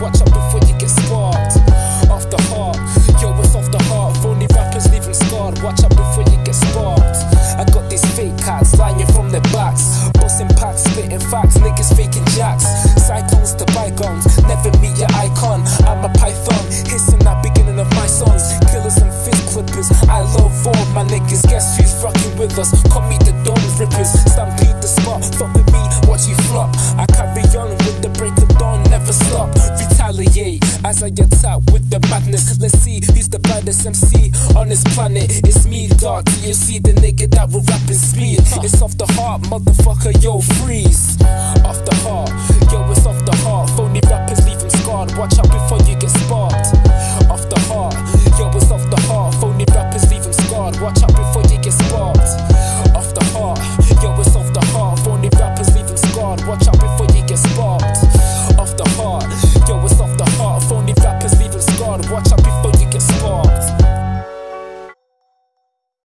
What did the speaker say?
watch out before you get sparked. Off the heart, yo, it's off the heart. Phony rappers leaving scarred. Watch out before you get sparked. I got these fake cats lying from their backs. Busting packs, spitting facts, niggas faking jacks. Cyclones to bygones, never meet your icon. I'm a python, hissing at beginning of my songs. Killers and fist clippers, I love all my niggas. Guess who's rocking with us? Call me the Dawn Rippers. Stampede the spot, fuck with as I attack with the madness. Let's see he's the baddest MC on this planet. It's me, Dark TFC, the nigga that will rap in speed. It's off the heart, motherfucker, yo, freeze. Off the heart, yo, it's off the heart. Phony rappers leave him scarred. Watch out before you get sparred.